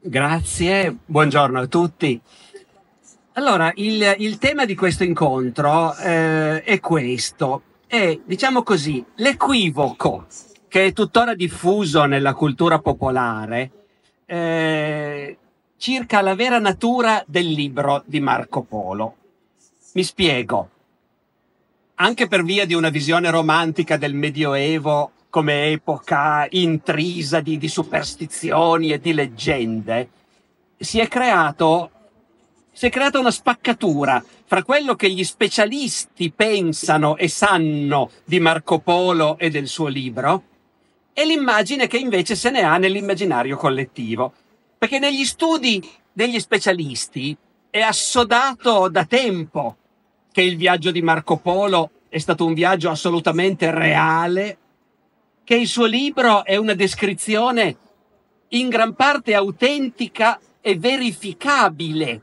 Grazie, buongiorno a tutti. Allora, il, il tema di questo incontro eh, è questo, è, diciamo così, l'equivoco che è tuttora diffuso nella cultura popolare eh, circa la vera natura del libro di Marco Polo. Mi spiego. Anche per via di una visione romantica del Medioevo come epoca intrisa di, di superstizioni e di leggende, si è creato si è creata una spaccatura fra quello che gli specialisti pensano e sanno di Marco Polo e del suo libro e l'immagine che invece se ne ha nell'immaginario collettivo. Perché negli studi degli specialisti è assodato da tempo che il viaggio di Marco Polo è stato un viaggio assolutamente reale, che il suo libro è una descrizione in gran parte autentica e verificabile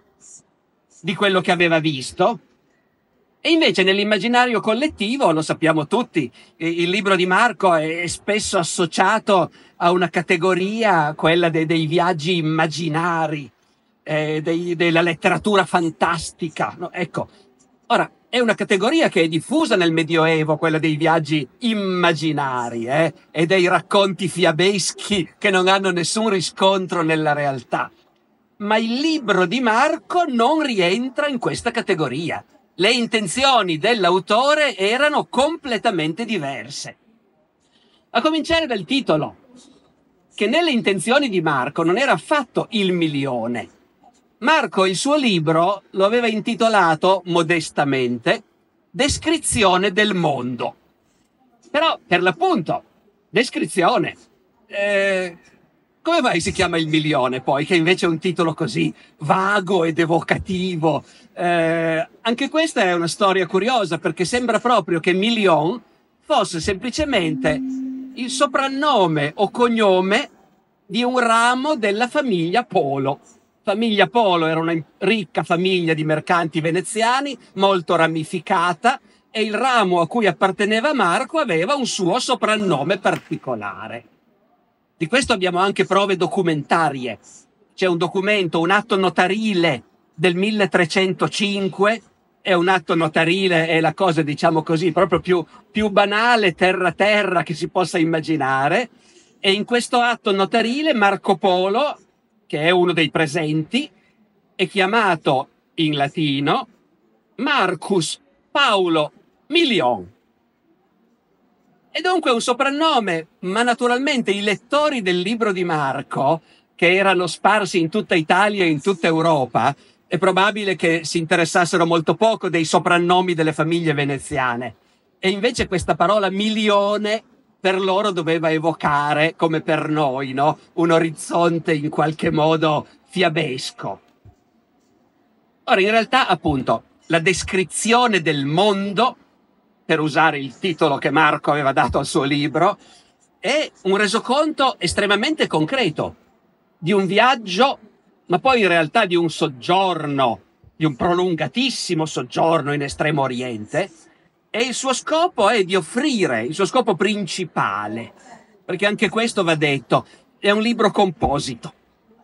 di quello che aveva visto. E invece nell'immaginario collettivo, lo sappiamo tutti, il libro di Marco è spesso associato a una categoria, quella de, dei viaggi immaginari, eh, dei, della letteratura fantastica. No? Ecco, ora è una categoria che è diffusa nel Medioevo, quella dei viaggi immaginari eh? e dei racconti fiabeschi che non hanno nessun riscontro nella realtà ma il libro di Marco non rientra in questa categoria. Le intenzioni dell'autore erano completamente diverse. A cominciare dal titolo, che nelle intenzioni di Marco non era affatto il milione. Marco il suo libro lo aveva intitolato modestamente Descrizione del mondo. Però, per l'appunto, descrizione. Eh, come mai si chiama il milione poi, che invece è un titolo così vago ed evocativo? Eh, anche questa è una storia curiosa perché sembra proprio che Million fosse semplicemente il soprannome o cognome di un ramo della famiglia Polo. Famiglia Polo era una ricca famiglia di mercanti veneziani, molto ramificata, e il ramo a cui apparteneva Marco aveva un suo soprannome particolare. Di questo abbiamo anche prove documentarie. C'è un documento, un atto notarile del 1305, è un atto notarile, è la cosa, diciamo così, proprio più, più banale, terra-terra che si possa immaginare. E in questo atto notarile Marco Polo, che è uno dei presenti, è chiamato in latino Marcus Paolo Milion. E dunque un soprannome, ma naturalmente i lettori del libro di Marco, che erano sparsi in tutta Italia e in tutta Europa, è probabile che si interessassero molto poco dei soprannomi delle famiglie veneziane. E invece questa parola milione per loro doveva evocare, come per noi, no? un orizzonte in qualche modo fiabesco. Ora, in realtà, appunto, la descrizione del mondo per usare il titolo che Marco aveva dato al suo libro, è un resoconto estremamente concreto di un viaggio, ma poi in realtà di un soggiorno, di un prolungatissimo soggiorno in Estremo Oriente, e il suo scopo è di offrire, il suo scopo principale, perché anche questo va detto, è un libro composito.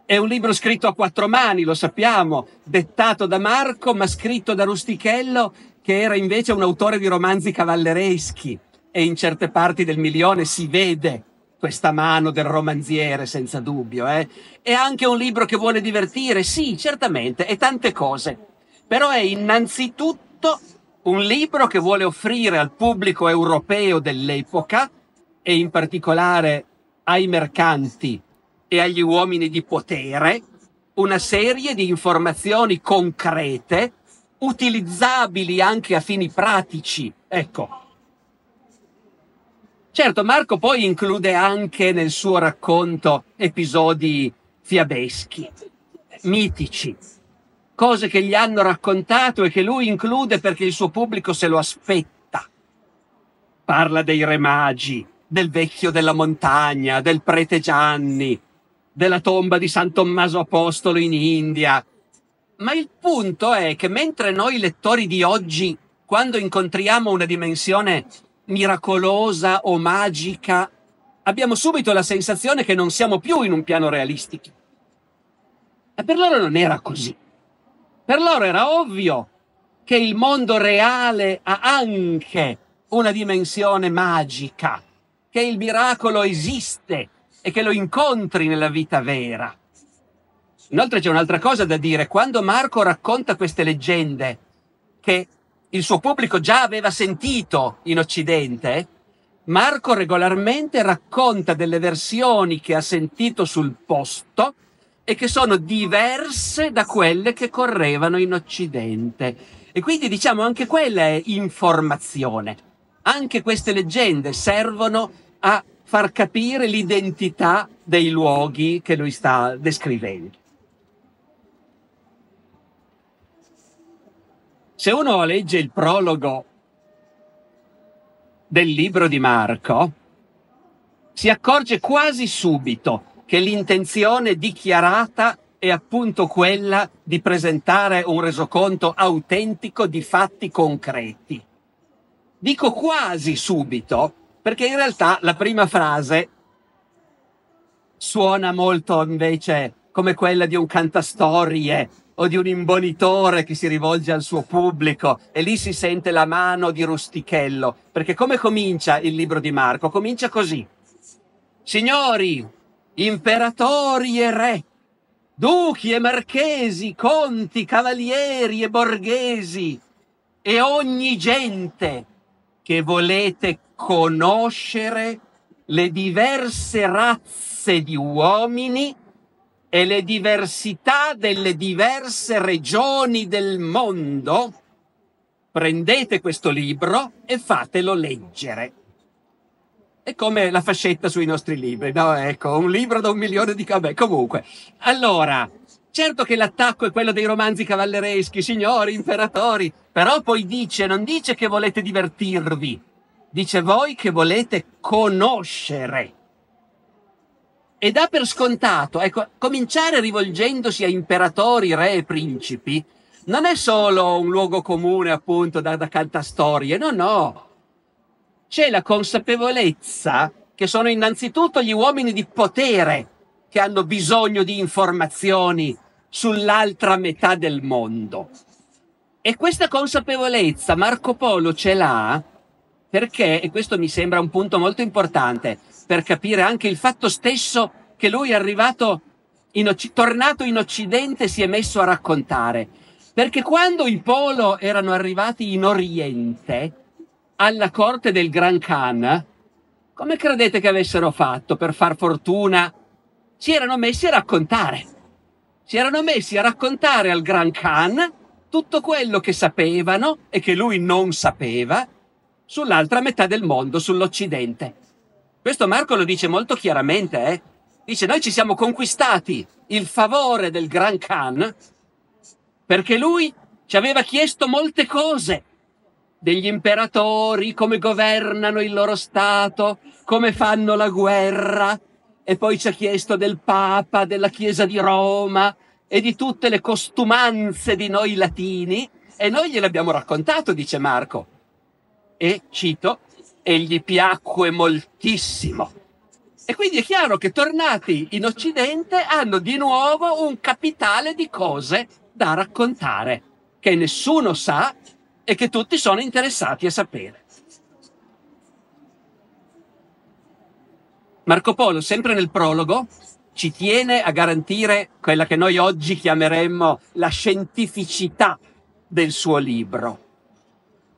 È un libro scritto a quattro mani, lo sappiamo, dettato da Marco, ma scritto da Rustichello che era invece un autore di romanzi cavallereschi e in certe parti del milione si vede questa mano del romanziere senza dubbio. Eh? È anche un libro che vuole divertire, sì, certamente, e tante cose, però è innanzitutto un libro che vuole offrire al pubblico europeo dell'epoca e in particolare ai mercanti e agli uomini di potere una serie di informazioni concrete utilizzabili anche a fini pratici. Ecco. Certo, Marco poi include anche nel suo racconto episodi fiabeschi, mitici, cose che gli hanno raccontato e che lui include perché il suo pubblico se lo aspetta. Parla dei re magi, del vecchio della montagna, del prete Gianni, della tomba di San Tommaso Apostolo in India, ma il punto è che mentre noi lettori di oggi, quando incontriamo una dimensione miracolosa o magica, abbiamo subito la sensazione che non siamo più in un piano realistico. E per loro non era così. Per loro era ovvio che il mondo reale ha anche una dimensione magica, che il miracolo esiste e che lo incontri nella vita vera. Inoltre c'è un'altra cosa da dire, quando Marco racconta queste leggende che il suo pubblico già aveva sentito in Occidente, Marco regolarmente racconta delle versioni che ha sentito sul posto e che sono diverse da quelle che correvano in Occidente. E quindi diciamo anche quella è informazione. Anche queste leggende servono a far capire l'identità dei luoghi che lui sta descrivendo. Se uno legge il prologo del libro di Marco, si accorge quasi subito che l'intenzione dichiarata è appunto quella di presentare un resoconto autentico di fatti concreti. Dico quasi subito perché in realtà la prima frase suona molto invece come quella di un cantastorie o di un imbonitore che si rivolge al suo pubblico e lì si sente la mano di rustichello, perché come comincia il libro di Marco? Comincia così. Signori, imperatori e re, duchi e marchesi, conti, cavalieri e borghesi e ogni gente che volete conoscere le diverse razze di uomini e le diversità delle diverse regioni del mondo, prendete questo libro e fatelo leggere. È come la fascetta sui nostri libri, no? Ecco, un libro da un milione di... Vabbè, comunque. Allora, certo che l'attacco è quello dei romanzi cavallereschi, signori, imperatori, però poi dice, non dice che volete divertirvi, dice voi che volete conoscere e dà per scontato, ecco, cominciare rivolgendosi a imperatori, re e principi non è solo un luogo comune appunto da, da cantastorie, no, no. C'è la consapevolezza che sono innanzitutto gli uomini di potere che hanno bisogno di informazioni sull'altra metà del mondo. E questa consapevolezza Marco Polo ce l'ha perché, e questo mi sembra un punto molto importante, per capire anche il fatto stesso che lui è arrivato, in, tornato in Occidente, si è messo a raccontare. Perché quando i Polo erano arrivati in Oriente, alla corte del Gran Khan, come credete che avessero fatto per far fortuna? Si erano messi a raccontare. Si erano messi a raccontare al Gran Khan tutto quello che sapevano e che lui non sapeva sull'altra metà del mondo, sull'Occidente. Questo Marco lo dice molto chiaramente, eh? Dice, noi ci siamo conquistati il favore del Gran Khan perché lui ci aveva chiesto molte cose degli imperatori, come governano il loro Stato, come fanno la guerra, e poi ci ha chiesto del Papa, della Chiesa di Roma e di tutte le costumanze di noi latini, e noi gliele abbiamo raccontato, dice Marco. E, cito, e gli piacque moltissimo. E quindi è chiaro che tornati in Occidente hanno di nuovo un capitale di cose da raccontare, che nessuno sa e che tutti sono interessati a sapere. Marco Polo, sempre nel prologo, ci tiene a garantire quella che noi oggi chiameremmo la scientificità del suo libro.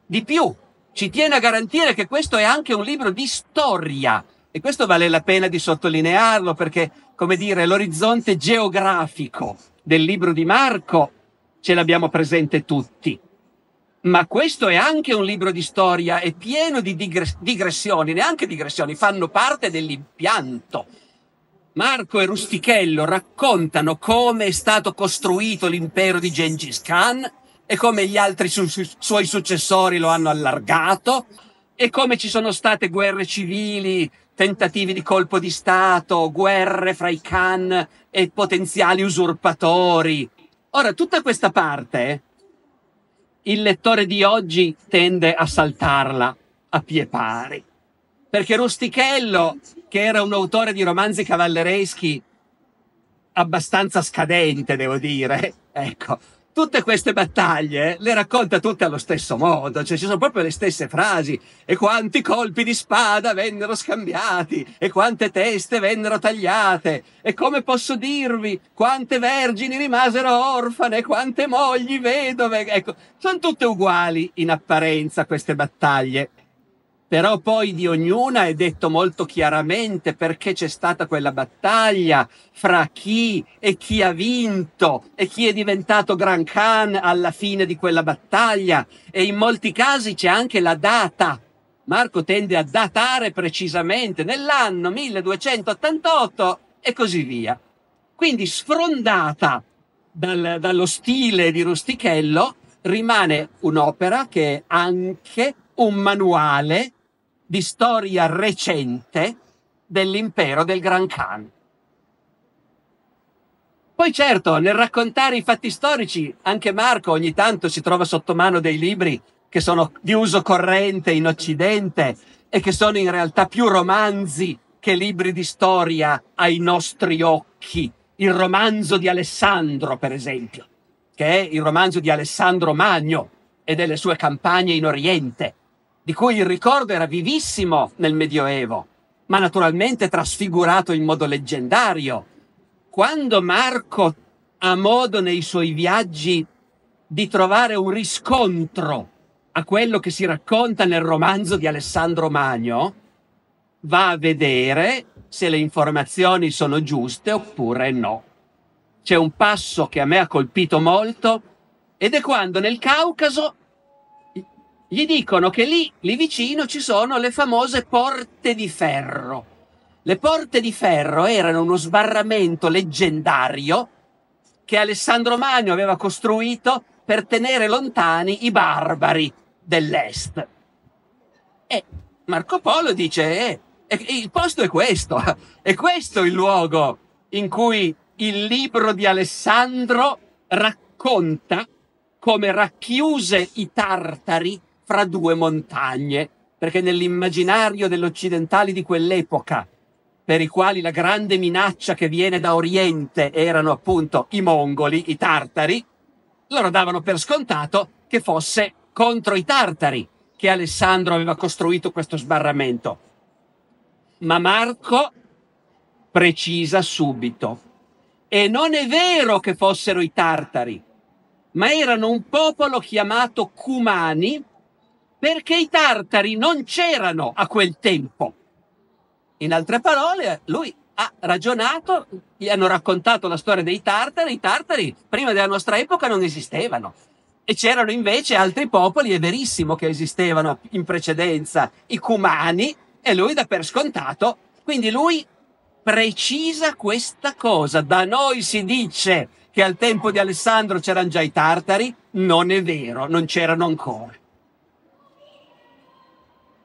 Di più, ci tiene a garantire che questo è anche un libro di storia e questo vale la pena di sottolinearlo perché, come dire, l'orizzonte geografico del libro di Marco ce l'abbiamo presente tutti. Ma questo è anche un libro di storia, è pieno di digressioni, neanche digressioni, fanno parte dell'impianto. Marco e Rustichello raccontano come è stato costruito l'impero di Gengis Khan, e come gli altri su- su- suoi successori lo hanno allargato e come ci sono state guerre civili, tentativi di colpo di Stato, guerre fra i Khan e potenziali usurpatori. Ora, tutta questa parte il lettore di oggi tende a saltarla a pie pari. Perché Rustichello, che era un autore di romanzi cavallereschi, abbastanza scadente, devo dire. Ecco, tutte queste battaglie le racconta tutte allo stesso modo, cioè ci sono proprio le stesse frasi. E quanti colpi di spada vennero scambiati, e quante teste vennero tagliate, e come posso dirvi, quante vergini rimasero orfane, quante mogli vedove. Ecco, sono tutte uguali in apparenza queste battaglie però poi di ognuna è detto molto chiaramente perché c'è stata quella battaglia fra chi e chi ha vinto e chi è diventato Gran Khan alla fine di quella battaglia e in molti casi c'è anche la data. Marco tende a datare precisamente nell'anno 1288 e così via. Quindi sfrondata dal, dallo stile di Rustichello rimane un'opera che è anche un manuale di storia recente dell'impero del Gran Khan. Poi certo, nel raccontare i fatti storici, anche Marco ogni tanto si trova sotto mano dei libri che sono di uso corrente in Occidente e che sono in realtà più romanzi che libri di storia ai nostri occhi. Il romanzo di Alessandro, per esempio, che è il romanzo di Alessandro Magno e delle sue campagne in Oriente di cui il ricordo era vivissimo nel Medioevo, ma naturalmente trasfigurato in modo leggendario. Quando Marco ha modo nei suoi viaggi di trovare un riscontro a quello che si racconta nel romanzo di Alessandro Magno, va a vedere se le informazioni sono giuste oppure no. C'è un passo che a me ha colpito molto ed è quando nel Caucaso gli dicono che lì, lì vicino, ci sono le famose porte di ferro. Le porte di ferro erano uno sbarramento leggendario che Alessandro Magno aveva costruito per tenere lontani i barbari dell'est. E Marco Polo dice, eh, il posto è questo, è questo il luogo in cui il libro di Alessandro racconta come racchiuse i tartari fra due montagne, perché nell'immaginario degli occidentali di quell'epoca, per i quali la grande minaccia che viene da Oriente erano appunto i mongoli, i tartari, loro davano per scontato che fosse contro i tartari che Alessandro aveva costruito questo sbarramento. Ma Marco precisa subito. E non è vero che fossero i tartari, ma erano un popolo chiamato Cumani, perché i tartari non c'erano a quel tempo. In altre parole, lui ha ragionato, gli hanno raccontato la storia dei tartari, i tartari prima della nostra epoca non esistevano. E c'erano invece altri popoli, è verissimo che esistevano in precedenza, i cumani, e lui dà per scontato. Quindi lui precisa questa cosa. Da noi si dice che al tempo di Alessandro c'erano già i tartari, non è vero, non c'erano ancora.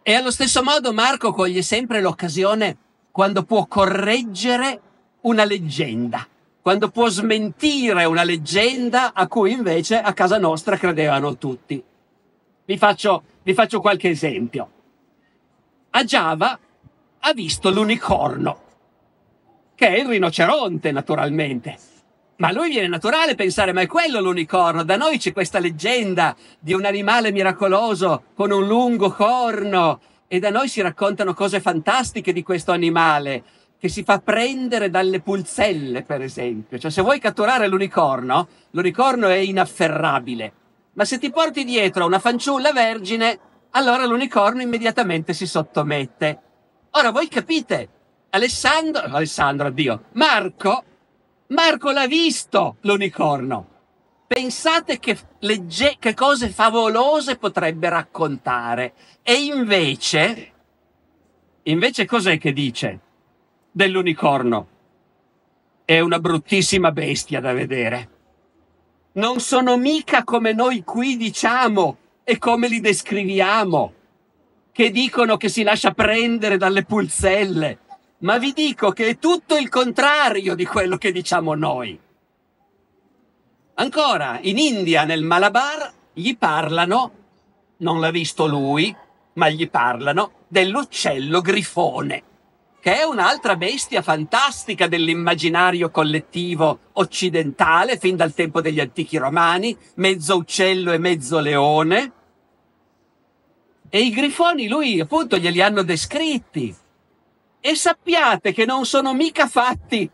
E allo stesso modo Marco coglie sempre l'occasione quando può correggere una leggenda, quando può smentire una leggenda a cui invece a casa nostra credevano tutti. Vi faccio, vi faccio qualche esempio. A Java ha visto l'unicorno, che è il rinoceronte naturalmente. Ma a lui viene naturale pensare, ma è quello l'unicorno. Da noi c'è questa leggenda di un animale miracoloso con un lungo corno e da noi si raccontano cose fantastiche di questo animale che si fa prendere dalle pulzelle, per esempio. Cioè, se vuoi catturare l'unicorno, l'unicorno è inafferrabile. Ma se ti porti dietro una fanciulla vergine, allora l'unicorno immediatamente si sottomette. Ora voi capite, Alessandro, Alessandro, addio, Marco Marco l'ha visto l'unicorno. Pensate che, legge- che cose favolose potrebbe raccontare. E invece, invece cos'è che dice dell'unicorno? È una bruttissima bestia da vedere. Non sono mica come noi qui diciamo e come li descriviamo, che dicono che si lascia prendere dalle pulzelle ma vi dico che è tutto il contrario di quello che diciamo noi. Ancora, in India, nel Malabar, gli parlano, non l'ha visto lui, ma gli parlano dell'uccello grifone. che è un'altra bestia fantastica dell'immaginario collettivo occidentale fin dal tempo degli antichi romani, mezzo uccello e mezzo leone. E i grifoni lui appunto glieli hanno descritti. E sappiate che non sono mica fatti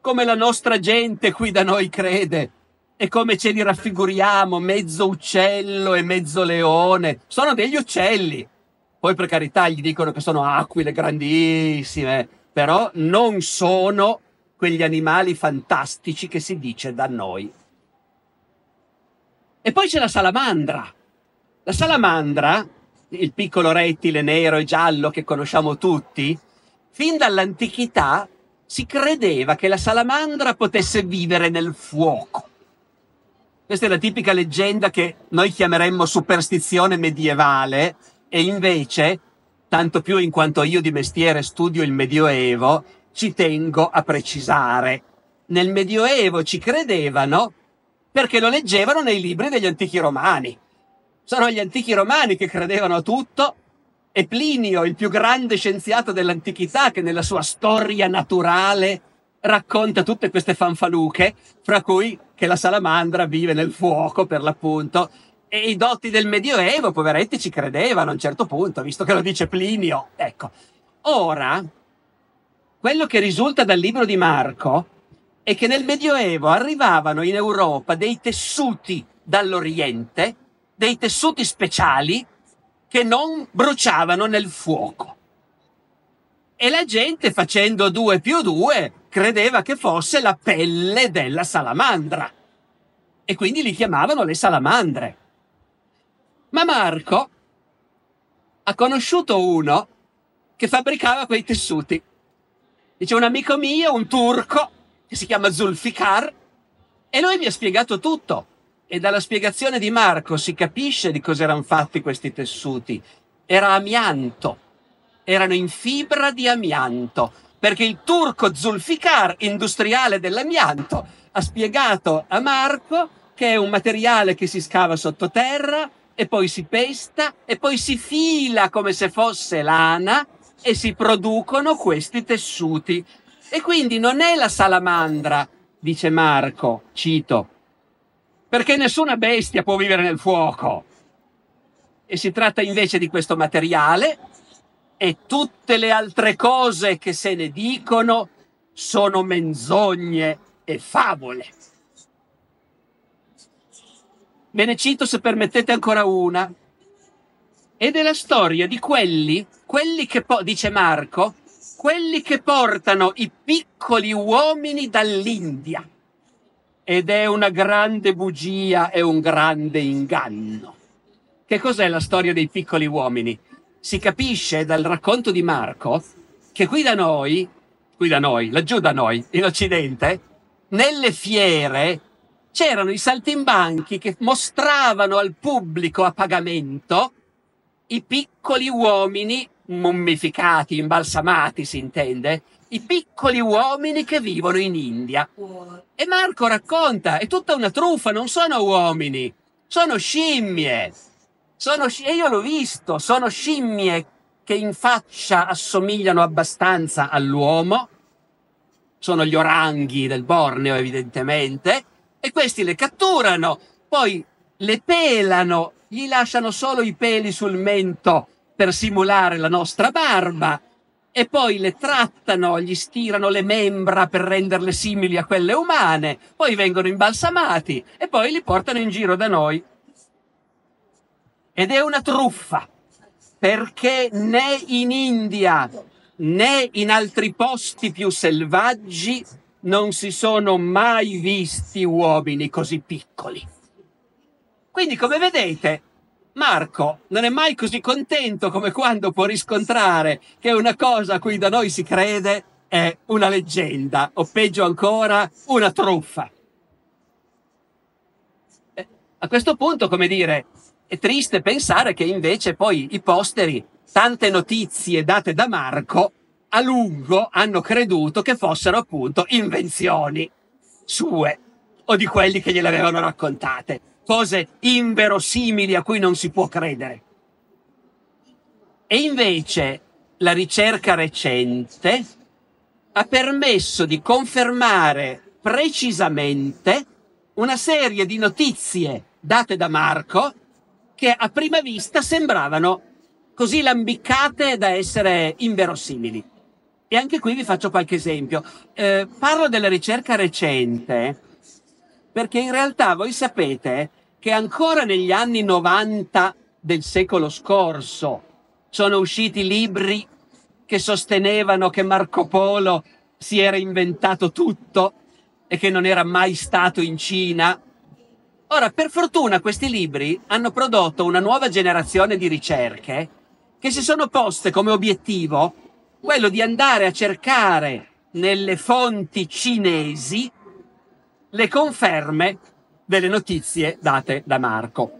come la nostra gente qui da noi crede e come ce li raffiguriamo, mezzo uccello e mezzo leone. Sono degli uccelli. Poi per carità gli dicono che sono aquile grandissime, però non sono quegli animali fantastici che si dice da noi. E poi c'è la salamandra. La salamandra, il piccolo rettile nero e giallo che conosciamo tutti, fin dall'antichità si credeva che la salamandra potesse vivere nel fuoco. Questa è la tipica leggenda che noi chiameremmo superstizione medievale e invece, tanto più in quanto io di mestiere studio il Medioevo, ci tengo a precisare. Nel Medioevo ci credevano perché lo leggevano nei libri degli antichi romani. Sono gli antichi romani che credevano a tutto e Plinio, il più grande scienziato dell'antichità, che nella sua storia naturale racconta tutte queste fanfaluche, fra cui che la salamandra vive nel fuoco per l'appunto. E i dotti del Medioevo, poveretti, ci credevano a un certo punto, visto che lo dice Plinio. Ecco. Ora, quello che risulta dal libro di Marco è che nel Medioevo arrivavano in Europa dei tessuti dall'Oriente, dei tessuti speciali che non bruciavano nel fuoco. E la gente facendo due più due credeva che fosse la pelle della salamandra. E quindi li chiamavano le salamandre. Ma Marco ha conosciuto uno che fabbricava quei tessuti. Dice un amico mio, un turco, che si chiama Zulfikar, e lui mi ha spiegato tutto e dalla spiegazione di Marco si capisce di cosa erano fatti questi tessuti. Era amianto, erano in fibra di amianto, perché il turco Zulfikar, industriale dell'amianto, ha spiegato a Marco che è un materiale che si scava sottoterra e poi si pesta e poi si fila come se fosse lana e si producono questi tessuti. E quindi non è la salamandra, dice Marco, cito, perché nessuna bestia può vivere nel fuoco. E si tratta invece di questo materiale e tutte le altre cose che se ne dicono sono menzogne e favole. Ve ne cito se permettete ancora una. Ed è la storia di quelli, quelli che, po- dice Marco, quelli che portano i piccoli uomini dall'India ed è una grande bugia e un grande inganno. Che cos'è la storia dei piccoli uomini? Si capisce dal racconto di Marco che qui da noi, qui da noi, laggiù da noi, in Occidente, nelle fiere c'erano i saltimbanchi che mostravano al pubblico a pagamento i piccoli uomini mummificati, imbalsamati, si intende, i piccoli uomini che vivono in India. E Marco racconta, è tutta una truffa, non sono uomini, sono scimmie. Sono, e io l'ho visto, sono scimmie che in faccia assomigliano abbastanza all'uomo, sono gli oranghi del Borneo evidentemente, e questi le catturano, poi le pelano, gli lasciano solo i peli sul mento per simulare la nostra barba, e poi le trattano, gli stirano le membra per renderle simili a quelle umane, poi vengono imbalsamati e poi li portano in giro da noi. Ed è una truffa, perché né in India né in altri posti più selvaggi non si sono mai visti uomini così piccoli. Quindi, come vedete, Marco non è mai così contento come quando può riscontrare che una cosa a cui da noi si crede è una leggenda, o peggio ancora, una truffa. Eh, a questo punto, come dire, è triste pensare che invece poi i posteri, tante notizie date da Marco, a lungo hanno creduto che fossero appunto invenzioni sue o di quelli che gliele avevano raccontate cose inverosimili a cui non si può credere. E invece la ricerca recente ha permesso di confermare precisamente una serie di notizie date da Marco che a prima vista sembravano così lambiccate da essere inverosimili. E anche qui vi faccio qualche esempio. Eh, parlo della ricerca recente perché in realtà voi sapete che ancora negli anni 90 del secolo scorso sono usciti libri che sostenevano che Marco Polo si era inventato tutto e che non era mai stato in Cina. Ora, per fortuna questi libri hanno prodotto una nuova generazione di ricerche che si sono poste come obiettivo quello di andare a cercare nelle fonti cinesi le conferme delle notizie date da Marco,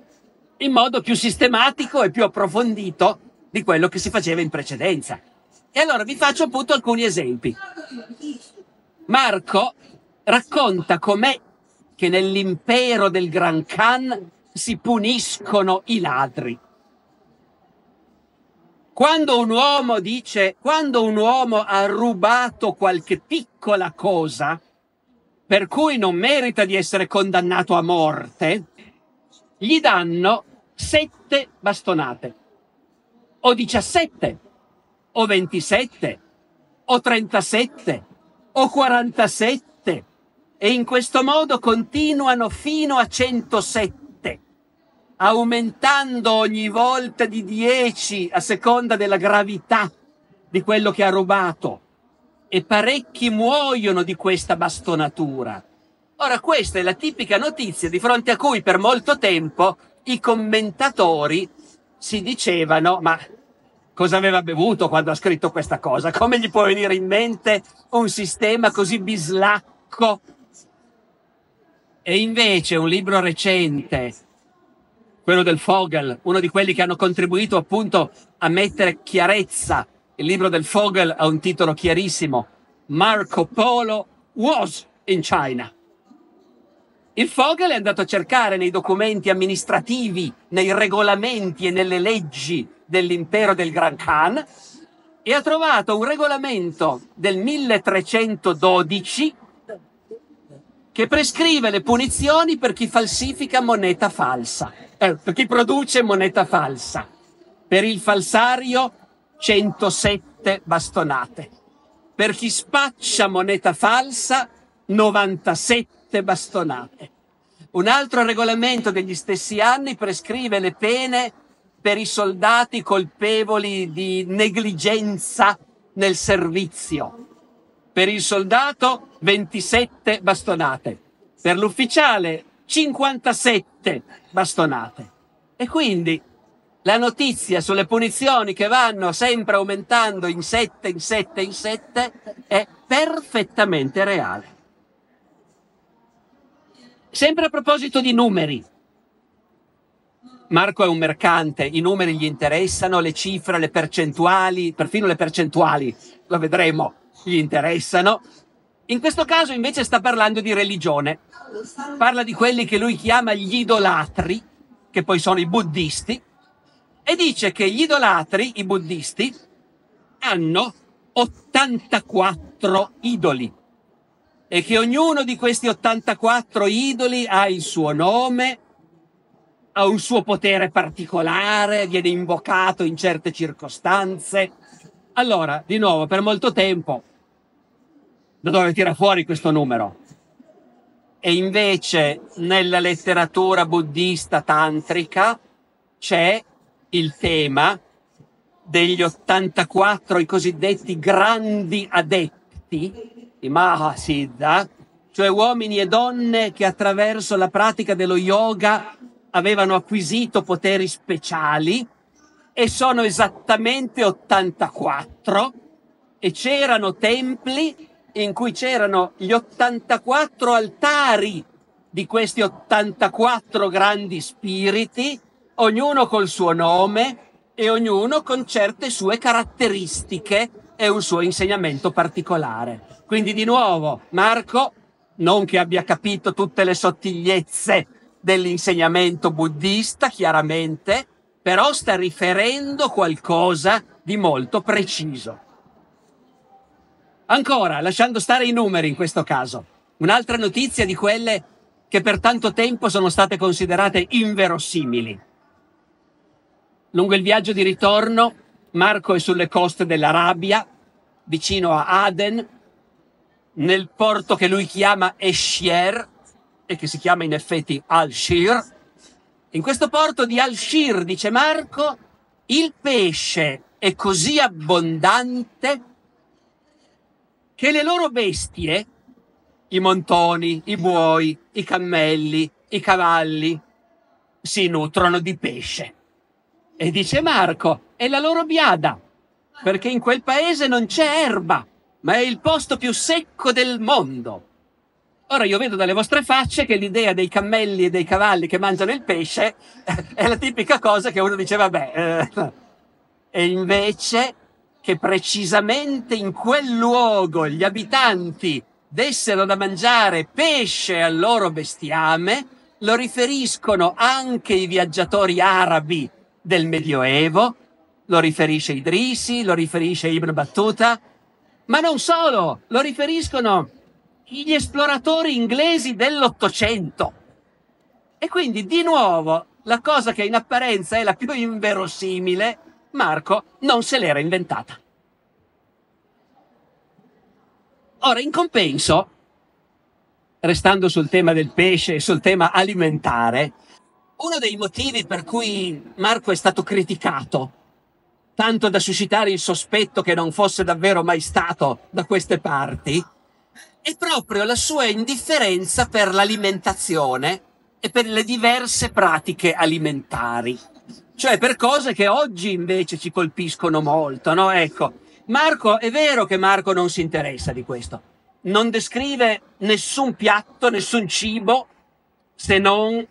in modo più sistematico e più approfondito di quello che si faceva in precedenza. E allora vi faccio appunto alcuni esempi. Marco racconta com'è che nell'impero del Gran Khan si puniscono i ladri. Quando un uomo dice, quando un uomo ha rubato qualche piccola cosa, per cui non merita di essere condannato a morte, gli danno sette bastonate, o 17, o 27, o 37, o 47, e in questo modo continuano fino a 107, aumentando ogni volta di 10 a seconda della gravità di quello che ha rubato e parecchi muoiono di questa bastonatura. Ora questa è la tipica notizia di fronte a cui per molto tempo i commentatori si dicevano ma cosa aveva bevuto quando ha scritto questa cosa? Come gli può venire in mente un sistema così bislacco? E invece un libro recente, quello del Fogel, uno di quelli che hanno contribuito appunto a mettere chiarezza il libro del Vogel ha un titolo chiarissimo. Marco Polo was in China. Il Vogel è andato a cercare nei documenti amministrativi, nei regolamenti e nelle leggi dell'impero del Gran Khan e ha trovato un regolamento del 1312 che prescrive le punizioni per chi falsifica moneta falsa, eh, per chi produce moneta falsa. Per il falsario 107 bastonate. Per chi spaccia moneta falsa, 97 bastonate. Un altro regolamento degli stessi anni prescrive le pene per i soldati colpevoli di negligenza nel servizio. Per il soldato 27 bastonate, per l'ufficiale 57 bastonate. E quindi la notizia sulle punizioni che vanno sempre aumentando in 7, in 7, in 7 è perfettamente reale. Sempre a proposito di numeri. Marco è un mercante, i numeri gli interessano, le cifre, le percentuali, perfino le percentuali, lo vedremo, gli interessano. In questo caso invece sta parlando di religione. Parla di quelli che lui chiama gli idolatri, che poi sono i buddisti, e dice che gli idolatri, i buddisti, hanno 84 idoli e che ognuno di questi 84 idoli ha il suo nome, ha un suo potere particolare, viene invocato in certe circostanze. Allora, di nuovo, per molto tempo, da dove tira fuori questo numero? E invece nella letteratura buddista tantrica c'è il tema degli 84, i cosiddetti grandi adepti, i Mahasiddha, cioè uomini e donne che attraverso la pratica dello yoga avevano acquisito poteri speciali e sono esattamente 84 e c'erano templi in cui c'erano gli 84 altari di questi 84 grandi spiriti ognuno col suo nome e ognuno con certe sue caratteristiche e un suo insegnamento particolare. Quindi di nuovo, Marco, non che abbia capito tutte le sottigliezze dell'insegnamento buddista, chiaramente, però sta riferendo qualcosa di molto preciso. Ancora, lasciando stare i numeri in questo caso, un'altra notizia di quelle che per tanto tempo sono state considerate inverosimili. Lungo il viaggio di ritorno, Marco è sulle coste dell'Arabia, vicino a Aden, nel porto che lui chiama Eshier e che si chiama in effetti Al-Shir. In questo porto di Al-Shir, dice Marco, il pesce è così abbondante che le loro bestie, i montoni, i buoi, i cammelli, i cavalli, si nutrono di pesce. E dice Marco, è la loro biada, perché in quel paese non c'è erba, ma è il posto più secco del mondo. Ora io vedo dalle vostre facce che l'idea dei cammelli e dei cavalli che mangiano il pesce è la tipica cosa che uno dice, vabbè, eh. e invece che precisamente in quel luogo gli abitanti dessero da mangiare pesce al loro bestiame, lo riferiscono anche i viaggiatori arabi del Medioevo, lo riferisce Idrisi, lo riferisce Ibn Battuta, ma non solo, lo riferiscono gli esploratori inglesi dell'Ottocento. E quindi di nuovo la cosa che in apparenza è la più inverosimile, Marco non se l'era inventata. Ora, in compenso, restando sul tema del pesce e sul tema alimentare, uno dei motivi per cui Marco è stato criticato, tanto da suscitare il sospetto che non fosse davvero mai stato da queste parti, è proprio la sua indifferenza per l'alimentazione e per le diverse pratiche alimentari. Cioè per cose che oggi invece ci colpiscono molto, no? Ecco, Marco, è vero che Marco non si interessa di questo. Non descrive nessun piatto, nessun cibo, se non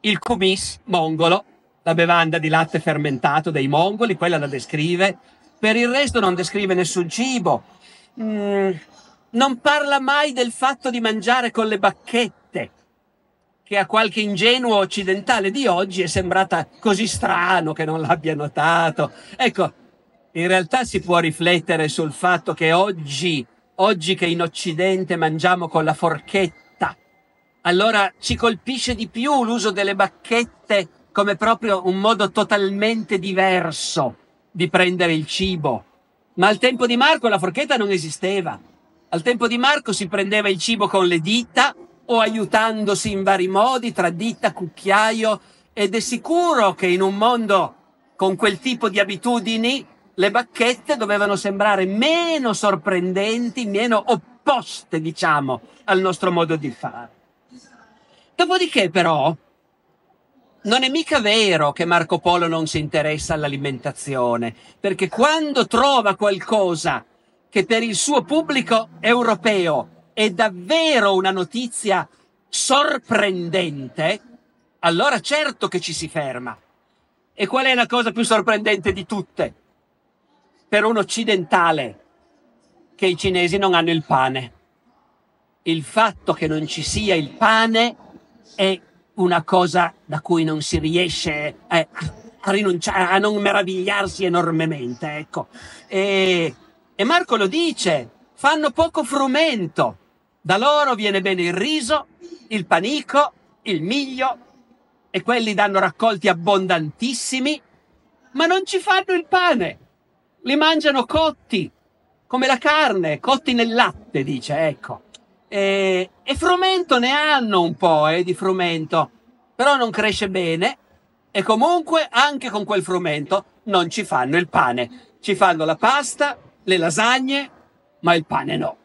il kumis mongolo, la bevanda di latte fermentato dei mongoli, quella la descrive. Per il resto non descrive nessun cibo. Mm, non parla mai del fatto di mangiare con le bacchette, che a qualche ingenuo occidentale di oggi è sembrata così strano che non l'abbia notato. Ecco, in realtà si può riflettere sul fatto che oggi, oggi che in Occidente mangiamo con la forchetta, allora ci colpisce di più l'uso delle bacchette come proprio un modo totalmente diverso di prendere il cibo. Ma al tempo di Marco la forchetta non esisteva. Al tempo di Marco si prendeva il cibo con le dita o aiutandosi in vari modi tra dita, cucchiaio ed è sicuro che in un mondo con quel tipo di abitudini le bacchette dovevano sembrare meno sorprendenti, meno opposte, diciamo, al nostro modo di fare. Dopodiché però non è mica vero che Marco Polo non si interessa all'alimentazione, perché quando trova qualcosa che per il suo pubblico europeo è davvero una notizia sorprendente, allora certo che ci si ferma. E qual è la cosa più sorprendente di tutte? Per un occidentale, che i cinesi non hanno il pane. Il fatto che non ci sia il pane è una cosa da cui non si riesce eh, a rinunciare, a non meravigliarsi enormemente, ecco. E, e Marco lo dice, fanno poco frumento. Da loro viene bene il riso, il panico, il miglio, e quelli danno raccolti abbondantissimi, ma non ci fanno il pane. Li mangiano cotti, come la carne, cotti nel latte, dice, ecco. E, e frumento ne hanno un po' eh, di frumento, però non cresce bene e comunque anche con quel frumento non ci fanno il pane. Ci fanno la pasta, le lasagne, ma il pane no.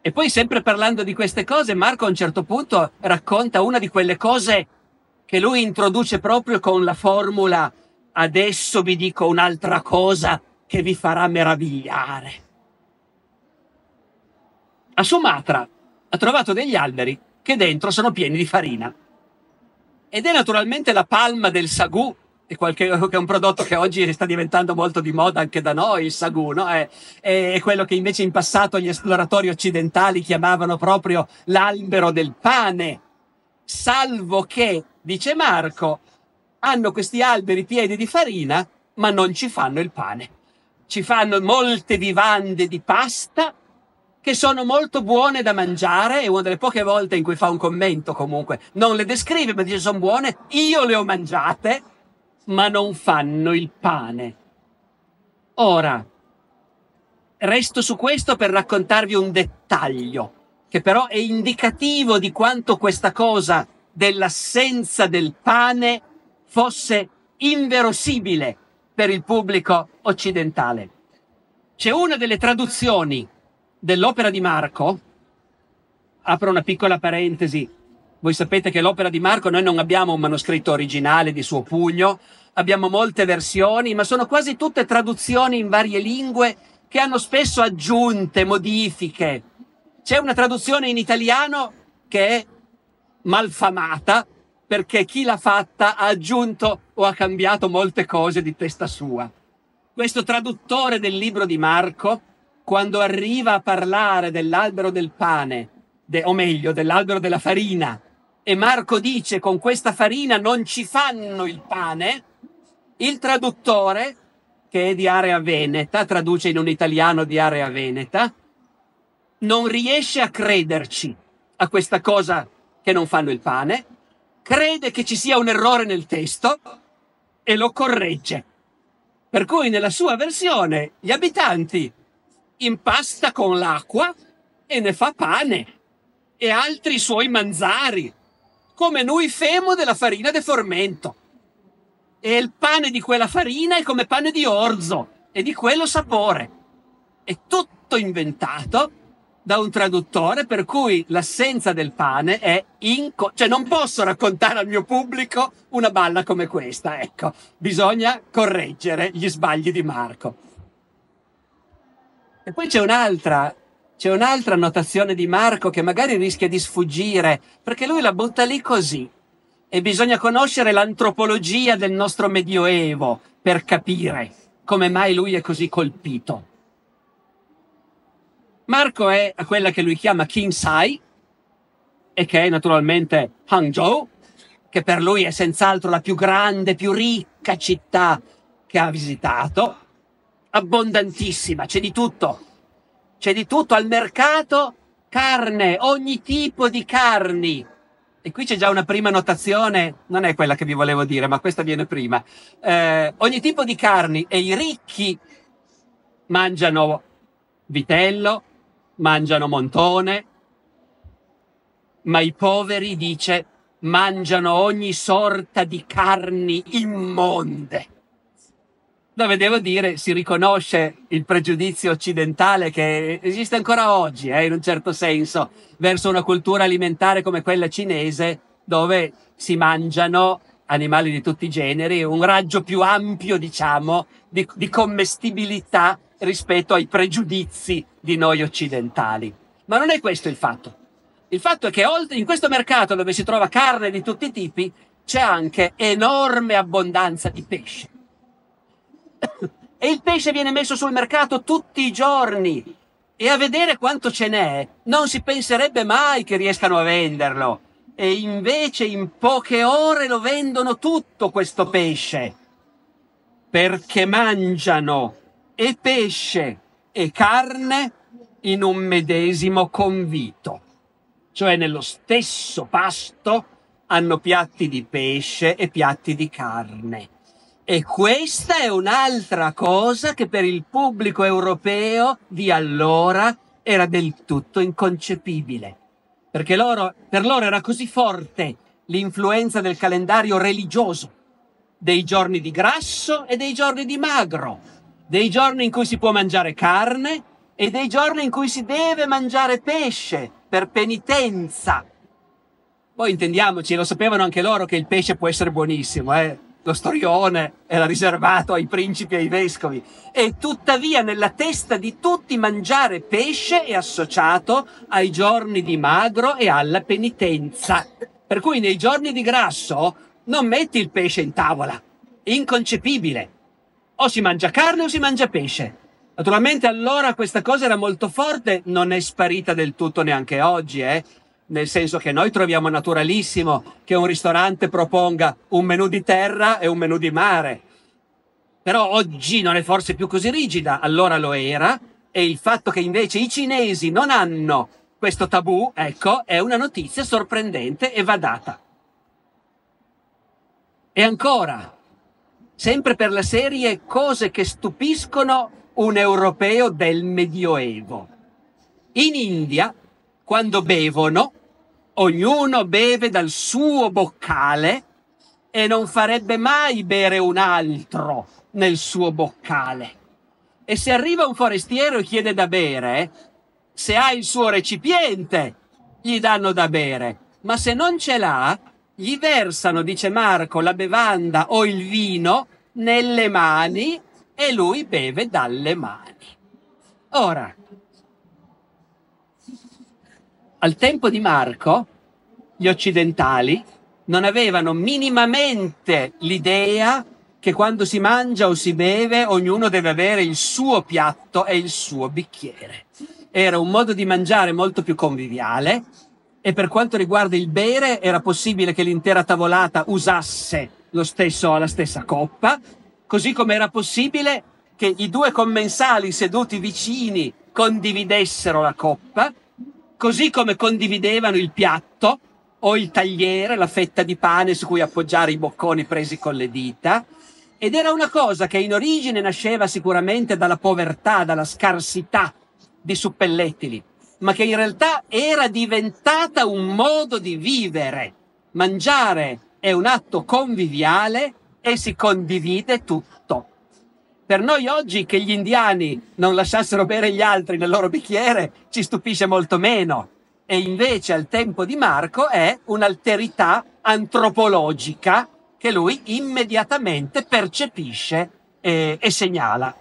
E poi sempre parlando di queste cose, Marco a un certo punto racconta una di quelle cose che lui introduce proprio con la formula adesso vi dico un'altra cosa che vi farà meravigliare a Sumatra ha trovato degli alberi che dentro sono pieni di farina. Ed è naturalmente la palma del sagù, che è un prodotto che oggi sta diventando molto di moda anche da noi, il sagù, no? è, è quello che invece in passato gli esploratori occidentali chiamavano proprio l'albero del pane, salvo che, dice Marco, hanno questi alberi pieni di farina, ma non ci fanno il pane. Ci fanno molte vivande di pasta che sono molto buone da mangiare, è una delle poche volte in cui fa un commento comunque, non le descrive, ma dice sono buone, io le ho mangiate, ma non fanno il pane. Ora, resto su questo per raccontarvi un dettaglio, che però è indicativo di quanto questa cosa dell'assenza del pane fosse inverosimile per il pubblico occidentale. C'è una delle traduzioni dell'opera di Marco, apro una piccola parentesi, voi sapete che l'opera di Marco noi non abbiamo un manoscritto originale di suo pugno, abbiamo molte versioni, ma sono quasi tutte traduzioni in varie lingue che hanno spesso aggiunte, modifiche. C'è una traduzione in italiano che è malfamata perché chi l'ha fatta ha aggiunto o ha cambiato molte cose di testa sua. Questo traduttore del libro di Marco, quando arriva a parlare dell'albero del pane, de, o meglio dell'albero della farina, e Marco dice con questa farina non ci fanno il pane, il traduttore, che è di area veneta, traduce in un italiano di area veneta, non riesce a crederci a questa cosa che non fanno il pane, crede che ci sia un errore nel testo e lo corregge. Per cui nella sua versione gli abitanti impasta con l'acqua e ne fa pane e altri suoi manzari, come noi femo della farina de formento. E il pane di quella farina è come pane di orzo e di quello sapore. È tutto inventato da un traduttore per cui l'assenza del pane è inco... cioè non posso raccontare al mio pubblico una balla come questa, ecco, bisogna correggere gli sbagli di Marco. E poi c'è un'altra, c'è un'altra notazione di Marco che magari rischia di sfuggire, perché lui la butta lì così. E bisogna conoscere l'antropologia del nostro Medioevo per capire come mai lui è così colpito. Marco è a quella che lui chiama Kinsai, e che è naturalmente Hangzhou, che per lui è senz'altro la più grande, più ricca città che ha visitato, abbondantissima, c'è di tutto, c'è di tutto al mercato, carne, ogni tipo di carni. E qui c'è già una prima notazione, non è quella che vi volevo dire, ma questa viene prima. Eh, ogni tipo di carni e i ricchi mangiano vitello, mangiano montone, ma i poveri, dice, mangiano ogni sorta di carni immonde. Dove devo dire si riconosce il pregiudizio occidentale che esiste ancora oggi, eh, in un certo senso, verso una cultura alimentare come quella cinese, dove si mangiano animali di tutti i generi, un raggio più ampio, diciamo, di, di commestibilità rispetto ai pregiudizi di noi occidentali. Ma non è questo il fatto. Il fatto è che in questo mercato dove si trova carne di tutti i tipi c'è anche enorme abbondanza di pesce. E il pesce viene messo sul mercato tutti i giorni. E a vedere quanto ce n'è, non si penserebbe mai che riescano a venderlo. E invece in poche ore lo vendono tutto questo pesce. Perché mangiano e pesce e carne in un medesimo convito, cioè nello stesso pasto hanno piatti di pesce e piatti di carne. E questa è un'altra cosa che per il pubblico europeo di allora era del tutto inconcepibile, perché loro, per loro era così forte l'influenza del calendario religioso, dei giorni di grasso e dei giorni di magro, dei giorni in cui si può mangiare carne e dei giorni in cui si deve mangiare pesce per penitenza. Poi intendiamoci, lo sapevano anche loro che il pesce può essere buonissimo, eh? Lo storione era riservato ai principi e ai vescovi. E tuttavia nella testa di tutti mangiare pesce è associato ai giorni di magro e alla penitenza. Per cui nei giorni di grasso non metti il pesce in tavola. Inconcepibile o si mangia carne o si mangia pesce. Naturalmente allora questa cosa era molto forte, non è sparita del tutto neanche oggi, eh? Nel senso che noi troviamo naturalissimo che un ristorante proponga un menù di terra e un menù di mare. Però oggi non è forse più così rigida, allora lo era, e il fatto che invece i cinesi non hanno questo tabù, ecco, è una notizia sorprendente e va data. E ancora, sempre per la serie Cose che stupiscono un europeo del Medioevo. In India, quando bevono, ognuno beve dal suo boccale e non farebbe mai bere un altro nel suo boccale. E se arriva un forestiero e chiede da bere, se ha il suo recipiente, gli danno da bere, ma se non ce l'ha, gli versano, dice Marco, la bevanda o il vino nelle mani e lui beve dalle mani. Ora, al tempo di Marco, gli occidentali non avevano minimamente l'idea che quando si mangia o si beve ognuno deve avere il suo piatto e il suo bicchiere. Era un modo di mangiare molto più conviviale, e per quanto riguarda il bere era possibile che l'intera tavolata usasse lo stesso, la stessa coppa, così come era possibile che i due commensali seduti vicini condividessero la coppa, così come condividevano il piatto o il tagliere, la fetta di pane su cui appoggiare i bocconi presi con le dita, ed era una cosa che in origine nasceva sicuramente dalla povertà, dalla scarsità di suppellettili, ma che in realtà era diventata un modo di vivere. Mangiare è un atto conviviale e si condivide tutto. Per noi oggi che gli indiani non lasciassero bere gli altri nel loro bicchiere ci stupisce molto meno. E invece al tempo di Marco è un'alterità antropologica che lui immediatamente percepisce e, e segnala.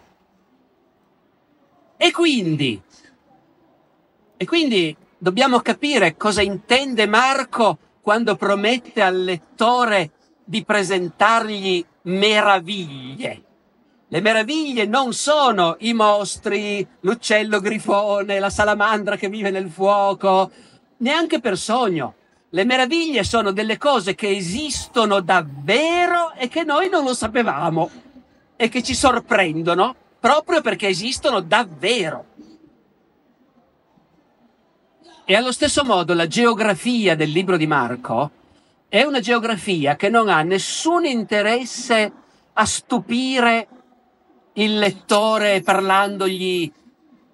E quindi e quindi dobbiamo capire cosa intende Marco quando promette al lettore di presentargli meraviglie. Le meraviglie non sono i mostri, l'uccello grifone, la salamandra che vive nel fuoco, neanche per sogno. Le meraviglie sono delle cose che esistono davvero e che noi non lo sapevamo e che ci sorprendono proprio perché esistono davvero. E allo stesso modo la geografia del libro di Marco è una geografia che non ha nessun interesse a stupire il lettore parlandogli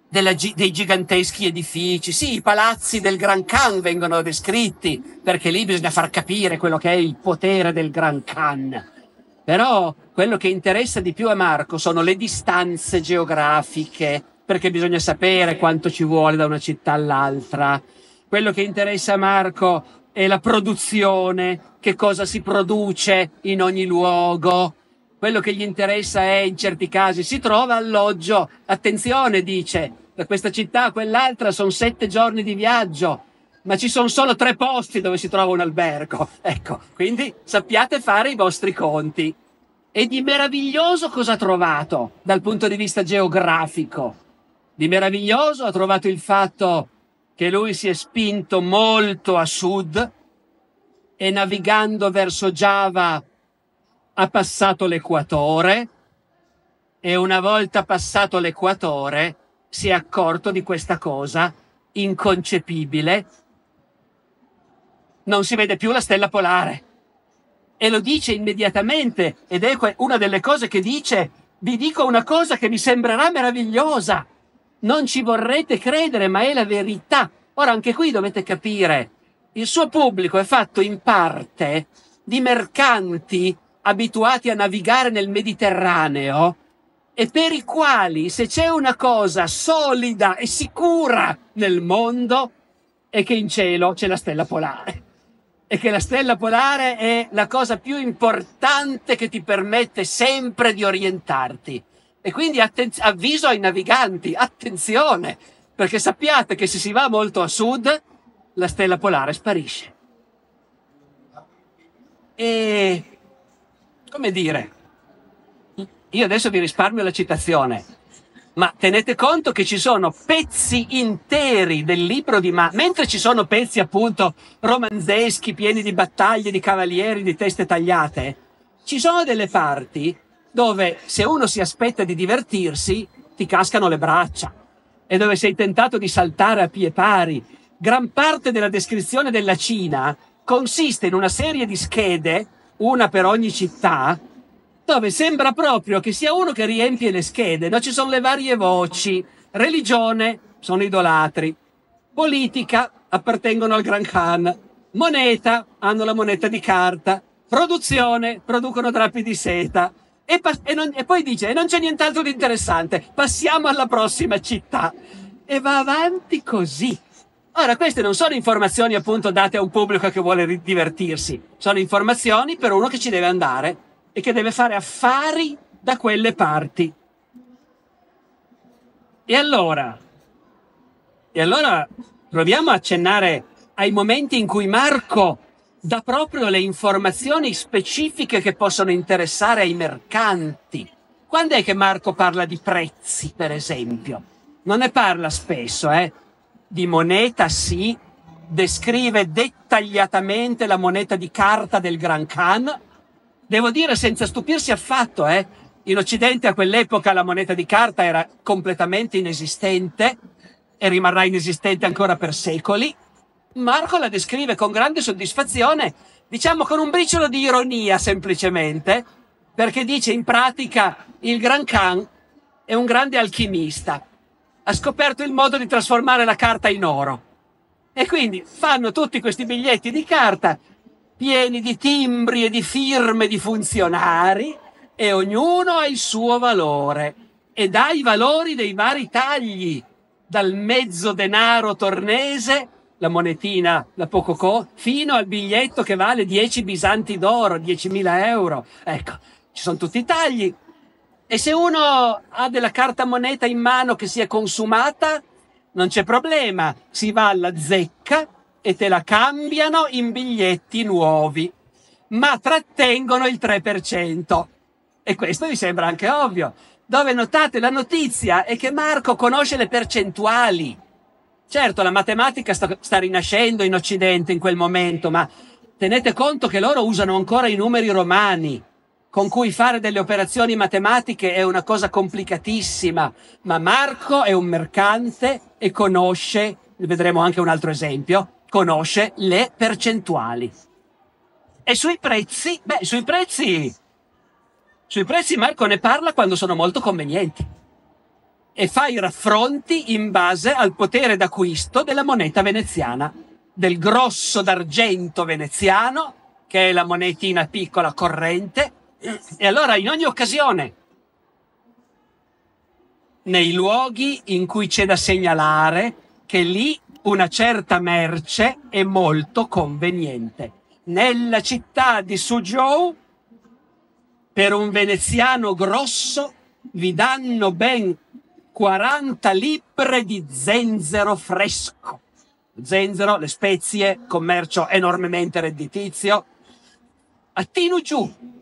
della, dei giganteschi edifici. Sì, i palazzi del Gran Khan vengono descritti, perché lì bisogna far capire quello che è il potere del Gran Khan. Però quello che interessa di più a Marco sono le distanze geografiche, perché bisogna sapere quanto ci vuole da una città all'altra. Quello che interessa a Marco è la produzione, che cosa si produce in ogni luogo. Quello che gli interessa è, in certi casi, si trova alloggio. Attenzione, dice, da questa città a quell'altra sono sette giorni di viaggio, ma ci sono solo tre posti dove si trova un albergo. Ecco, quindi sappiate fare i vostri conti. E di meraviglioso cosa ha trovato dal punto di vista geografico? Di meraviglioso ha trovato il fatto che lui si è spinto molto a sud e navigando verso Java ha passato l'equatore e una volta passato l'equatore si è accorto di questa cosa inconcepibile. Non si vede più la stella polare. E lo dice immediatamente ed è una delle cose che dice, vi dico una cosa che vi sembrerà meravigliosa non ci vorrete credere, ma è la verità. Ora anche qui dovete capire, il suo pubblico è fatto in parte di mercanti abituati a navigare nel Mediterraneo e per i quali se c'è una cosa solida e sicura nel mondo è che in cielo c'è la stella polare e che la stella polare è la cosa più importante che ti permette sempre di orientarti. E quindi atten- avviso ai naviganti, attenzione, perché sappiate che se si va molto a sud, la stella polare sparisce. E, come dire, io adesso vi risparmio la citazione, Ma tenete conto che ci sono pezzi interi del libro di Marco, mentre ci sono pezzi appunto romanzeschi pieni di battaglie, di cavalieri, di teste tagliate, ci sono delle parti dove se uno si aspetta di divertirsi, ti cascano le braccia e dove sei tentato di saltare a pie pari. Gran parte della descrizione della Cina consiste in una serie di schede, una per ogni città, dove sembra proprio che sia uno che riempie le schede, no? Ci sono le varie voci. Religione, sono idolatri. Politica, appartengono al Gran Khan. Moneta, hanno la moneta di carta. Produzione, producono drappi di seta. E, e, non, e poi dice, e non c'è nient'altro di interessante, passiamo alla prossima città. E va avanti così. Ora, queste non sono informazioni appunto date a un pubblico che vuole divertirsi, sono informazioni per uno che ci deve andare e che deve fare affari da quelle parti. E allora, e allora proviamo a accennare ai momenti in cui Marco dà proprio le informazioni specifiche che possono interessare ai mercanti. Quando è che Marco parla di prezzi, per esempio? Non ne parla spesso, eh? Di moneta sì, descrive dettagliatamente la moneta di carta del Gran Khan, Devo dire senza stupirsi affatto, eh? In Occidente a quell'epoca la moneta di carta era completamente inesistente e rimarrà inesistente ancora per secoli. Marco la descrive con grande soddisfazione, diciamo con un briciolo di ironia semplicemente, perché dice in pratica il Gran Khan è un grande alchimista. Ha scoperto il modo di trasformare la carta in oro. E quindi fanno tutti questi biglietti di carta pieni di timbri e di firme di funzionari e ognuno ha il suo valore e dà i valori dei vari tagli, dal mezzo denaro tornese, la monetina da poco co, fino al biglietto che vale 10 bisanti d'oro, 10.000 euro. Ecco, ci sono tutti i tagli. E se uno ha della carta moneta in mano che si è consumata, non c'è problema, si va alla zecca e te la cambiano in biglietti nuovi, ma trattengono il 3%. E questo mi sembra anche ovvio. Dove notate la notizia è che Marco conosce le percentuali. Certo, la matematica sta, sta rinascendo in Occidente in quel momento, ma tenete conto che loro usano ancora i numeri romani con cui fare delle operazioni matematiche è una cosa complicatissima, ma Marco è un mercante e conosce, vedremo anche un altro esempio, conosce le percentuali. E sui prezzi? Beh, sui prezzi... Sui prezzi Marco ne parla quando sono molto convenienti. E fa i raffronti in base al potere d'acquisto della moneta veneziana, del grosso d'argento veneziano, che è la monetina piccola corrente. E allora in ogni occasione, nei luoghi in cui c'è da segnalare che lì una certa merce è molto conveniente. Nella città di Suzhou, per un veneziano grosso, vi danno ben 40 libbre di zenzero fresco. Zenzero, le spezie, commercio enormemente redditizio. A Tinugiù,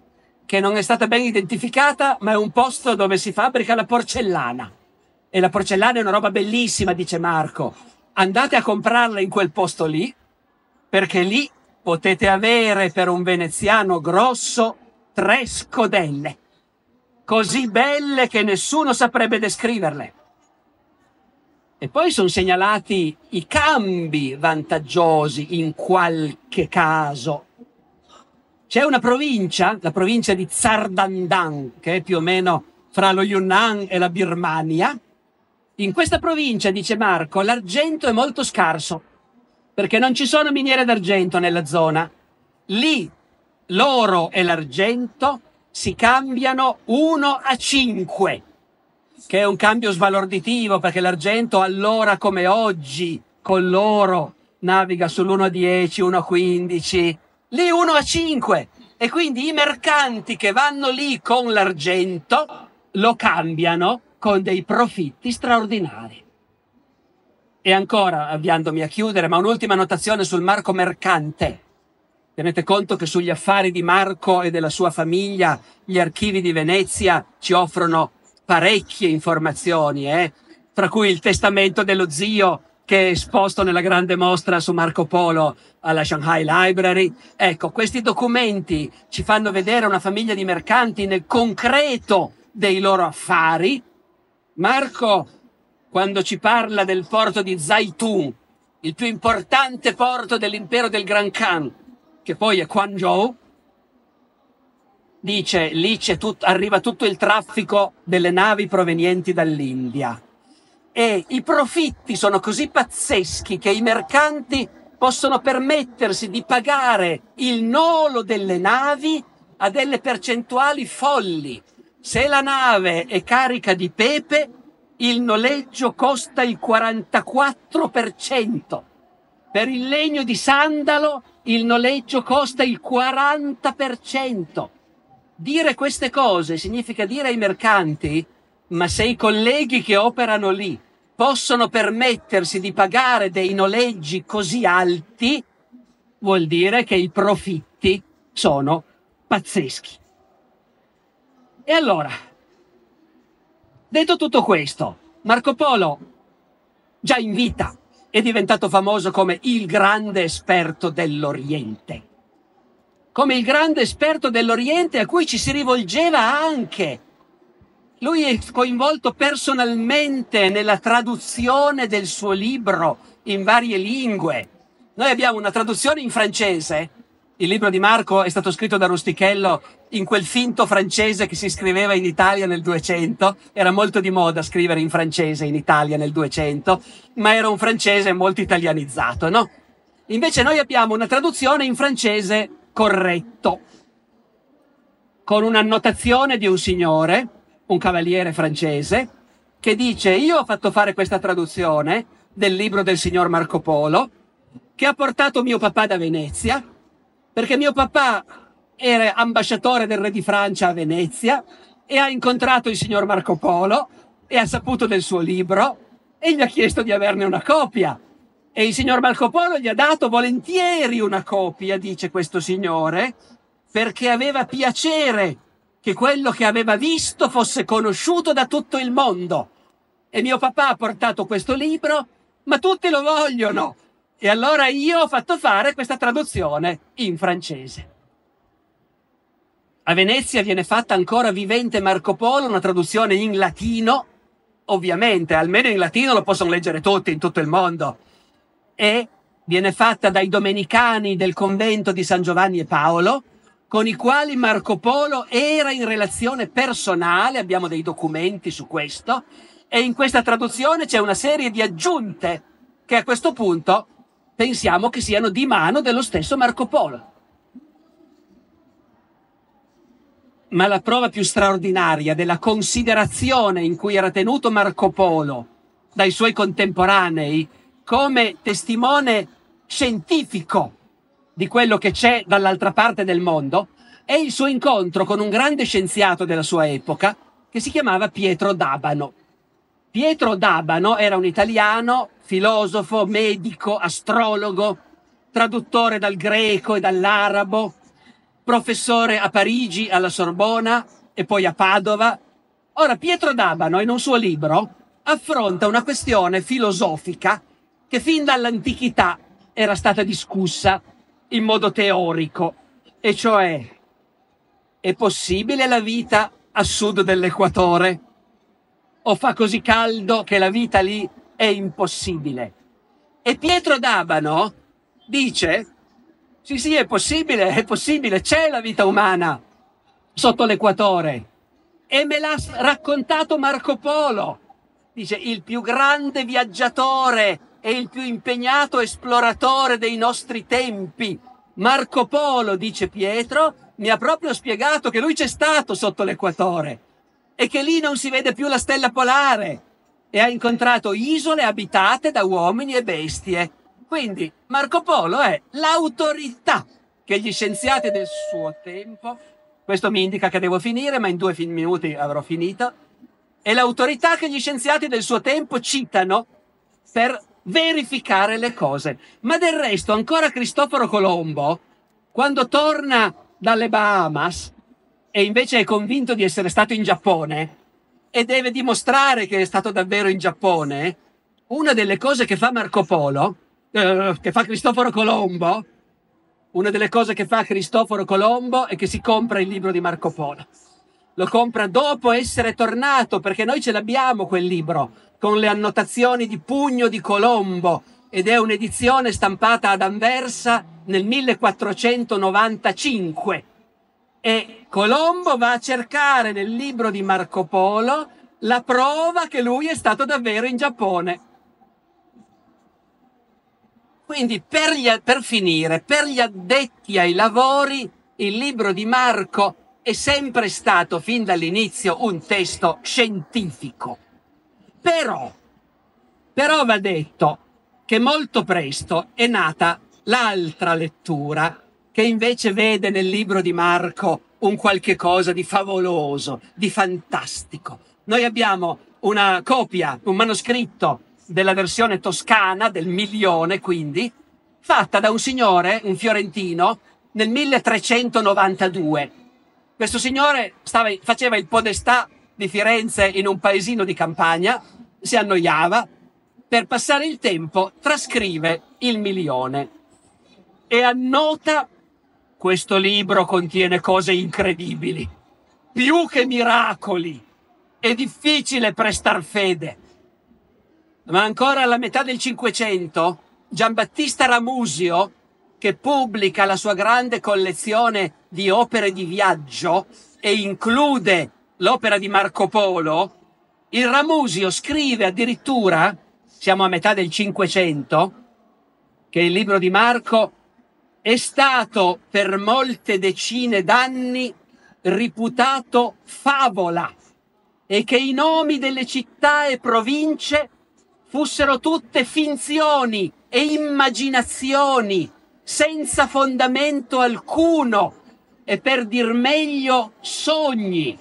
che non è stata ben identificata, ma è un posto dove si fabbrica la porcellana. E la porcellana è una roba bellissima, dice Marco andate a comprarla in quel posto lì, perché lì potete avere per un veneziano grosso tre scodelle, così belle che nessuno saprebbe descriverle. E poi sono segnalati i cambi vantaggiosi in qualche caso. C'è una provincia, la provincia di Zardandan, che è più o meno fra lo Yunnan e la Birmania, in questa provincia, dice Marco, l'argento è molto scarso, perché non ci sono miniere d'argento nella zona. Lì l'oro e l'argento si cambiano 1 a 5, che è un cambio sbalorditivo, perché l'argento allora come oggi con l'oro naviga sull'1 a 10, 1 a 15, lì 1 a 5. E quindi i mercanti che vanno lì con l'argento lo cambiano con dei profitti straordinari. E ancora, avviandomi a chiudere, ma un'ultima notazione sul Marco Mercante. Tenete conto che sugli affari di Marco e della sua famiglia gli archivi di Venezia ci offrono parecchie informazioni, eh? tra cui il testamento dello zio che è esposto nella grande mostra su Marco Polo alla Shanghai Library. Ecco, questi documenti ci fanno vedere una famiglia di mercanti nel concreto dei loro affari. Marco, quando ci parla del porto di Zaitun, il più importante porto dell'impero del Gran Khan, che poi è Guangzhou, dice lì tut- arriva tutto il traffico delle navi provenienti dall'India e i profitti sono così pazzeschi che i mercanti possono permettersi di pagare il nolo delle navi a delle percentuali folli. Se la nave è carica di pepe, il noleggio costa il 44%. Per il legno di sandalo il noleggio costa il 40%. Dire queste cose significa dire ai mercanti ma se i colleghi che operano lì possono permettersi di pagare dei noleggi così alti, vuol dire che i profitti sono pazzeschi. E allora, detto tutto questo, Marco Polo, già in vita, è diventato famoso come il grande esperto dell'Oriente. Come il grande esperto dell'Oriente a cui ci si rivolgeva anche lui è coinvolto personalmente nella traduzione del suo libro in varie lingue. Noi abbiamo una traduzione in francese. Il libro di Marco è stato scritto da Rustichello in quel finto francese che si scriveva in Italia nel 200. Era molto di moda scrivere in francese in Italia nel 200, ma era un francese molto italianizzato, no? Invece noi abbiamo una traduzione in francese corretto, con un'annotazione di un signore un cavaliere francese, che dice io ho fatto fare questa traduzione del libro del signor Marco Polo, che ha portato mio papà da Venezia, perché mio papà era ambasciatore del re di Francia a Venezia e ha incontrato il signor Marco Polo e ha saputo del suo libro e gli ha chiesto di averne una copia. E il signor Marco Polo gli ha dato volentieri una copia, dice questo signore, perché aveva piacere che quello che aveva visto fosse conosciuto da tutto il mondo. E mio papà ha portato questo libro, ma tutti lo vogliono. E allora io ho fatto fare questa traduzione in francese. A Venezia viene fatta ancora vivente Marco Polo, una traduzione in latino, ovviamente, almeno in latino lo possono leggere tutti in tutto il mondo. E viene fatta dai domenicani del convento di San Giovanni e Paolo, con i quali Marco Polo era in relazione personale, abbiamo dei documenti su questo, e in questa traduzione c'è una serie di aggiunte che a questo punto pensiamo che siano di mano dello stesso Marco Polo. Ma la prova più straordinaria della considerazione in cui era tenuto Marco Polo dai suoi contemporanei come testimone scientifico di quello che c'è dall'altra parte del mondo è il suo incontro con un grande scienziato della sua epoca che si chiamava Pietro D'Abano. Pietro D'Abano era un italiano, filosofo, medico, astrologo, traduttore dal greco e dall'arabo, professore a Parigi alla Sorbona e poi a Padova. Ora Pietro D'Abano in un suo libro affronta una questione filosofica che fin dall'antichità era stata discussa in modo teorico, e cioè è possibile la vita a sud dell'equatore? O fa così caldo che la vita lì è impossibile? E Pietro D'Abano dice, sì sì è possibile, è possibile, c'è la vita umana sotto l'equatore. E me l'ha raccontato Marco Polo. Dice, il più grande viaggiatore è il più impegnato esploratore dei nostri tempi. Marco Polo, dice Pietro, mi ha proprio spiegato che lui c'è stato sotto l'equatore e che lì non si vede più la stella polare e ha incontrato isole abitate da uomini e bestie. Quindi Marco Polo è l'autorità che gli scienziati del suo tempo, questo mi indica che devo finire, ma in due minuti avrò finito, è l'autorità che gli scienziati del suo tempo citano per verificare le cose. Ma del resto, ancora Cristoforo Colombo, quando torna dalle Bahamas e invece è convinto di essere stato in Giappone, e deve dimostrare che è stato davvero in Giappone, una delle cose che fa Marco Polo, eh, che fa Cristoforo Colombo, una delle cose che fa Cristoforo Colombo è che si compra il libro di Marco Polo. Lo compra dopo essere tornato, perché noi ce l'abbiamo quel libro, con le annotazioni di pugno di Colombo, ed è un'edizione stampata ad Anversa nel 1495 e Colombo va a cercare nel libro di Marco Polo la prova che lui è stato davvero in Giappone. Quindi per, gli, per finire, per gli addetti ai lavori, il libro di Marco è sempre stato fin dall'inizio un testo scientifico. Però, però va detto che molto presto è nata l'altra lettura che invece vede nel libro di Marco un qualche cosa di favoloso, di fantastico. Noi abbiamo una copia, un manoscritto della versione toscana del milione, quindi, fatta da un signore, un fiorentino, nel 1392. Questo signore stava, faceva il podestà di Firenze in un paesino di campagna, si annoiava, per passare il tempo trascrive il milione e annota questo libro contiene cose incredibili, più che miracoli. È difficile prestar fede. Ma ancora alla metà del Cinquecento, Giambattista Ramusio, che pubblica la sua grande collezione di opere di viaggio e include l'opera di Marco Polo, il Ramusio scrive addirittura, siamo a metà del Cinquecento, che il libro di Marco è stato per molte decine d'anni riputato favola e che i nomi delle città e province fossero tutte finzioni e immaginazioni senza fondamento alcuno e per dir meglio sogni.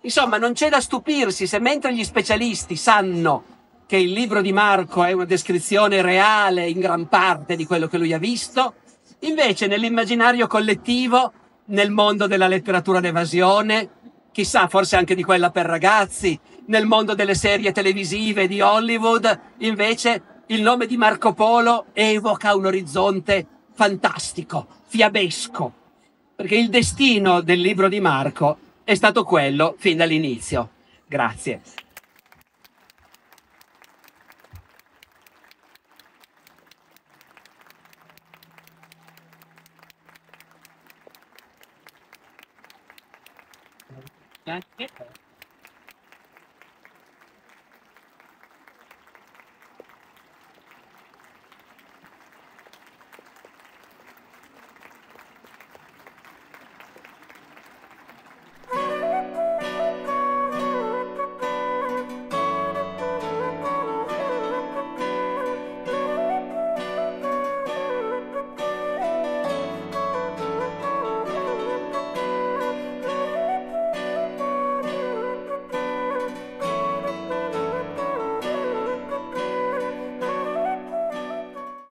Insomma, non c'è da stupirsi se mentre gli specialisti sanno che il libro di Marco è una descrizione reale in gran parte di quello che lui ha visto, invece nell'immaginario collettivo, nel mondo della letteratura d'evasione, chissà forse anche di quella per ragazzi, nel mondo delle serie televisive di Hollywood, invece il nome di Marco Polo evoca un orizzonte fantastico, fiabesco, perché il destino del libro di Marco è stato quello fin dall'inizio. Grazie. It.